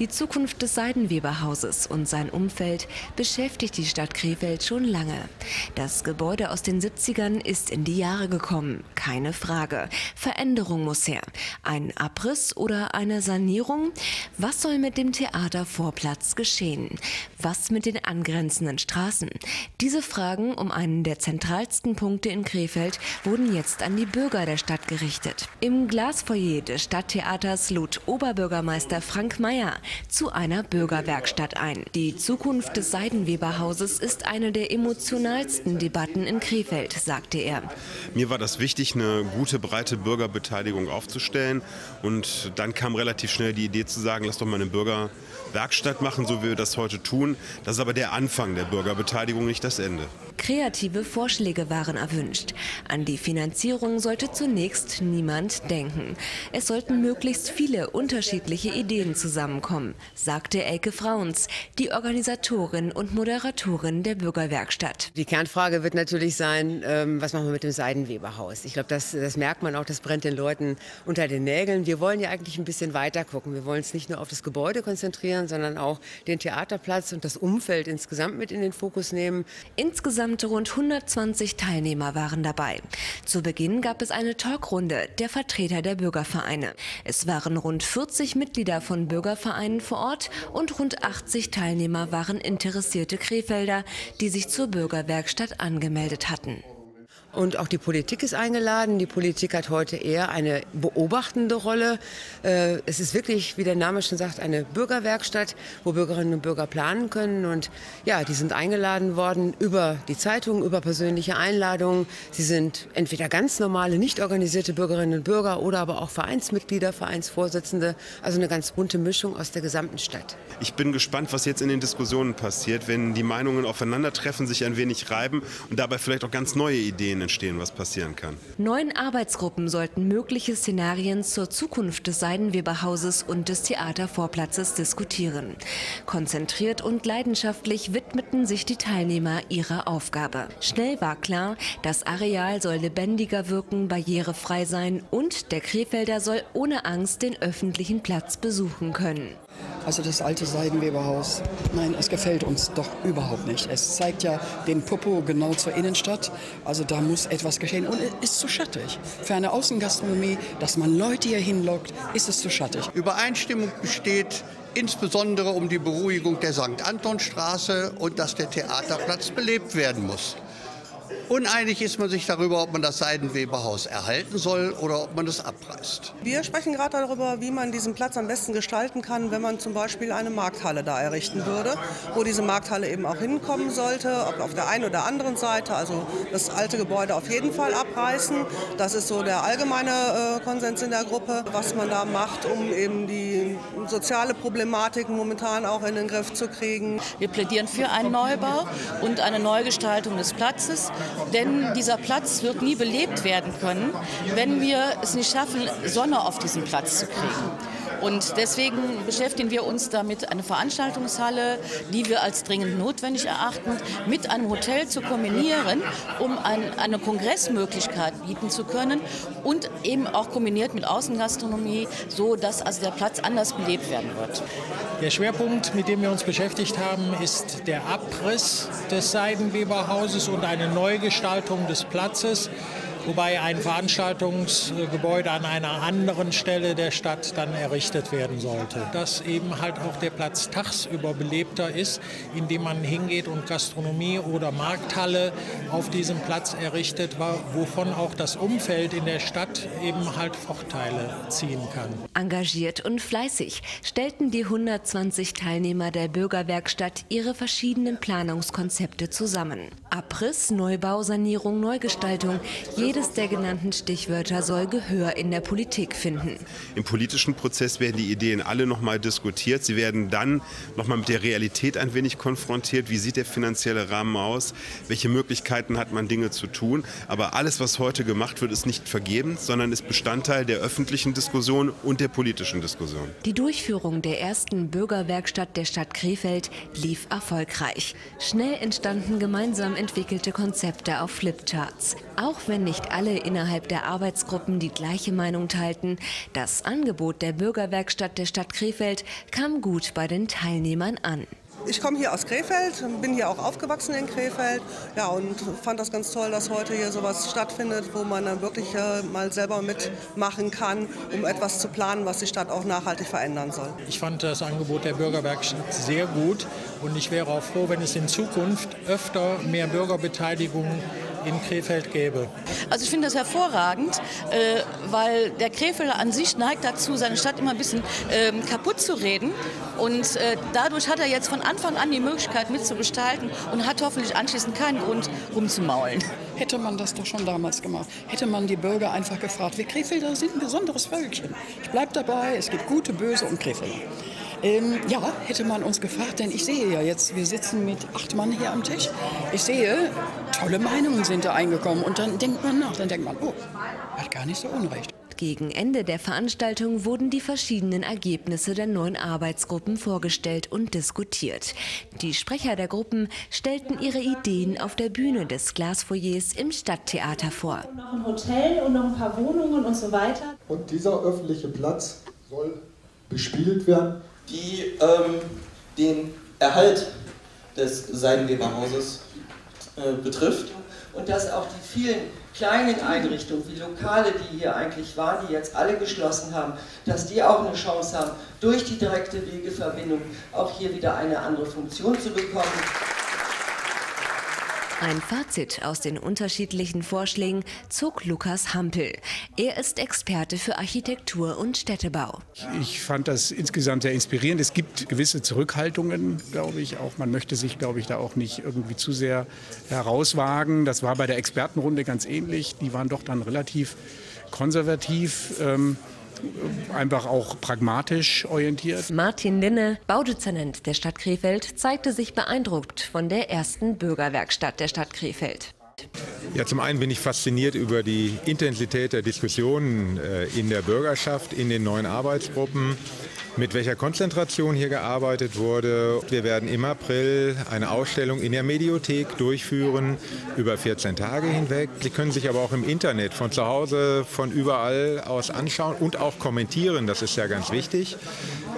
Die Zukunft des Seidenweberhauses und sein Umfeld beschäftigt die Stadt Krefeld schon lange. Das Gebäude aus den 70ern ist in die Jahre gekommen, keine Frage. Veränderung muss her. Ein Abriss oder eine Sanierung? Was soll mit dem Theatervorplatz geschehen? Was mit den angrenzenden Straßen? Diese Fragen um einen der zentralsten Punkte in Krefeld wurden jetzt an die Bürger der Stadt gerichtet. Im Glasfoyer des Stadttheaters lud Oberbürgermeister Frank Mayer zu einer Bürgerwerkstatt ein. Die Zukunft des Seidenweberhauses ist eine der emotionalsten Debatten in Krefeld, sagte er. Mir war das wichtig, eine gute, breite Bürgerbeteiligung aufzustellen. Und dann kam relativ schnell die Idee zu sagen, lass doch mal eine Bürgerwerkstatt machen, so wie wir das heute tun. Das ist aber der Anfang der Bürgerbeteiligung, nicht das Ende. Kreative Vorschläge waren erwünscht. An die Finanzierung sollte zunächst niemand denken. Es sollten möglichst viele unterschiedliche Ideen zusammenkommen, sagte Elke Frauens, die Organisatorin und Moderatorin der Bürgerwerkstatt. Die Kernfrage wird natürlich sein, ähm, was machen wir mit dem Seidenweberhaus? Ich glaube, das, das merkt man auch, das brennt den Leuten unter den Nägeln. Wir wollen ja eigentlich ein bisschen weiter gucken. Wir wollen uns nicht nur auf das Gebäude konzentrieren, sondern auch den Theaterplatz und das Umfeld insgesamt mit in den Fokus nehmen. Insgesamt Insgesamt rund 120 Teilnehmer waren dabei. Zu Beginn gab es eine Talkrunde der Vertreter der Bürgervereine. Es waren rund 40 Mitglieder von Bürgervereinen vor Ort und rund 80 Teilnehmer waren interessierte Krefelder, die sich zur Bürgerwerkstatt angemeldet hatten. Und auch die Politik ist eingeladen. Die Politik hat heute eher eine beobachtende Rolle. Äh, es ist wirklich, wie der Name schon sagt, eine Bürgerwerkstatt, wo Bürgerinnen und Bürger planen können. Und ja, die sind eingeladen worden über die Zeitung, über persönliche Einladungen. Sie sind entweder ganz normale, nicht organisierte Bürgerinnen und Bürger oder aber auch Vereinsmitglieder, Vereinsvorsitzende. Also eine ganz bunte Mischung aus der gesamten Stadt. Ich bin gespannt, was jetzt in den Diskussionen passiert, wenn die Meinungen aufeinandertreffen, sich ein wenig reiben und dabei vielleicht auch ganz neue Ideen Szenarien entstehen, was passieren kann. Neun Arbeitsgruppen sollten mögliche Szenarien zur Zukunft des Seidenweberhauses und des Theatervorplatzes diskutieren. Konzentriert und leidenschaftlich widmeten sich die Teilnehmer ihrer Aufgabe. Schnell war klar, das Areal soll lebendiger wirken, barrierefrei sein und der Krefelder soll ohne Angst den öffentlichen Platz besuchen können. Also das alte Seidenweberhaus. Nein, es gefällt uns doch überhaupt nicht. Es zeigt ja den Popo genau zur Innenstadt. Also da muss etwas geschehen. Und es ist zu schattig. Für eine Außengastronomie, dass man Leute hier hinlockt, ist es zu schattig. Übereinstimmung besteht insbesondere um die Beruhigung der St. Antonstraße und dass der Theaterplatz belebt werden muss. Uneinig ist man sich darüber, ob man das Seidenweberhaus erhalten soll oder ob man es abreißt. Wir sprechen gerade darüber, wie man diesen Platz am besten gestalten kann, wenn man zum Beispiel eine Markthalle da errichten würde, wo diese Markthalle eben auch hinkommen sollte, ob auf der einen oder anderen Seite. Also das alte Gebäude auf jeden Fall abreißen. Das ist so der allgemeine äh, Konsens in der Gruppe, was man da macht, um eben die soziale Problematik momentan auch in den Griff zu kriegen. Wir plädieren für einen Neubau und eine Neugestaltung des Platzes. Denn dieser Platz wird nie belebt werden können, wenn wir es nicht schaffen, Sonne auf diesen Platz zu kriegen. Und deswegen beschäftigen wir uns damit, eine Veranstaltungshalle, die wir als dringend notwendig erachten, mit einem Hotel zu kombinieren, um ein, eine Kongressmöglichkeit bieten zu können und eben auch kombiniert mit Außengastronomie, so dass also der Platz anders belebt werden wird. Der Schwerpunkt, mit dem wir uns beschäftigt haben, ist der Abriss des Seidenweberhauses und eine Neugestaltung des Platzes wobei ein Veranstaltungsgebäude an einer anderen Stelle der Stadt dann errichtet werden sollte. Dass eben halt auch der Platz tagsüber belebter ist, indem man hingeht und Gastronomie oder Markthalle auf diesem Platz errichtet, wovon auch das Umfeld in der Stadt eben halt Vorteile ziehen kann. Engagiert und fleißig stellten die 120 Teilnehmer der Bürgerwerkstatt ihre verschiedenen Planungskonzepte zusammen. Abriss, Neubau, Sanierung, Neugestaltung, jedes der genannten Stichwörter soll Gehör in der Politik finden. Im politischen Prozess werden die Ideen alle noch mal diskutiert. Sie werden dann noch mal mit der Realität ein wenig konfrontiert. Wie sieht der finanzielle Rahmen aus? Welche Möglichkeiten hat man, Dinge zu tun? Aber alles, was heute gemacht wird, ist nicht vergeben, sondern ist Bestandteil der öffentlichen Diskussion und der politischen Diskussion. Die Durchführung der ersten Bürgerwerkstatt der Stadt Krefeld lief erfolgreich. Schnell entstanden gemeinsam entwickelte Konzepte auf Flipcharts. Auch wenn nicht alle innerhalb der Arbeitsgruppen die gleiche Meinung teilten, das Angebot der Bürgerwerkstatt der Stadt Krefeld kam gut bei den Teilnehmern an. Ich komme hier aus Krefeld, bin hier auch aufgewachsen in Krefeld ja, und fand das ganz toll, dass heute hier sowas stattfindet, wo man dann wirklich äh, mal selber mitmachen kann, um etwas zu planen, was die Stadt auch nachhaltig verändern soll. Ich fand das Angebot der Bürgerwerkstatt sehr gut und ich wäre auch froh, wenn es in Zukunft öfter mehr Bürgerbeteiligung in Krefeld gäbe. Also ich finde das hervorragend, äh, weil der Krefelder an sich neigt dazu, seine Stadt immer ein bisschen äh, kaputt zu reden. Und äh, dadurch hat er jetzt von Anfang an die Möglichkeit mitzugestalten und hat hoffentlich anschließend keinen Grund rumzumaulen. Hätte man das doch schon damals gemacht. Hätte man die Bürger einfach gefragt, wir Krefelder sind ein besonderes Völkchen. Ich bleibe dabei, es gibt gute, böse und Krefelder. Ähm, ja, hätte man uns gefragt, denn ich sehe ja jetzt, wir sitzen mit acht Mann hier am Tisch. Ich sehe, tolle Meinungen sind da eingekommen. Und dann denkt man nach, dann denkt man, oh, hat gar nicht so unrecht. Gegen Ende der Veranstaltung wurden die verschiedenen Ergebnisse der neuen Arbeitsgruppen vorgestellt und diskutiert. Die Sprecher der Gruppen stellten ihre Ideen auf der Bühne des Glasfoyers im Stadttheater vor. Und noch ein Hotel und noch ein paar Wohnungen und so weiter. Und dieser öffentliche Platz soll bespielt werden die ähm, den Erhalt des Seidenweberhauses äh, betrifft. Und dass auch die vielen kleinen Einrichtungen wie Lokale, die hier eigentlich waren, die jetzt alle geschlossen haben, dass die auch eine Chance haben, durch die direkte Wegeverbindung auch hier wieder eine andere Funktion zu bekommen. Ein Fazit aus den unterschiedlichen Vorschlägen zog Lukas Hampel. Er ist Experte für Architektur und Städtebau. Ich fand das insgesamt sehr inspirierend. Es gibt gewisse Zurückhaltungen, glaube ich. Auch man möchte sich, glaube ich, da auch nicht irgendwie zu sehr herauswagen. Das war bei der Expertenrunde ganz ähnlich. Die waren doch dann relativ konservativ. Ähm, einfach auch pragmatisch orientiert. Martin Linne, Baudezernent der Stadt Krefeld, zeigte sich beeindruckt von der ersten Bürgerwerkstatt der Stadt Krefeld. Ja, zum einen bin ich fasziniert über die Intensität der Diskussionen äh, in der Bürgerschaft, in den neuen Arbeitsgruppen mit welcher Konzentration hier gearbeitet wurde. Wir werden im April eine Ausstellung in der Mediothek durchführen, über 14 Tage hinweg. Sie können sich aber auch im Internet von zu Hause, von überall aus anschauen und auch kommentieren, das ist ja ganz wichtig.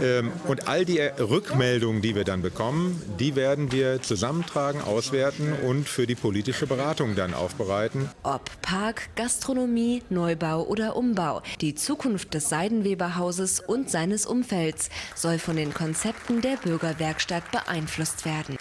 Ähm, und all die Rückmeldungen, die wir dann bekommen, die werden wir zusammentragen, auswerten und für die politische Beratung dann aufbereiten. Ob Park, Gastronomie, Neubau oder Umbau, die Zukunft des Seidenweberhauses und seines Umfelds soll von den Konzepten der Bürgerwerkstatt beeinflusst werden.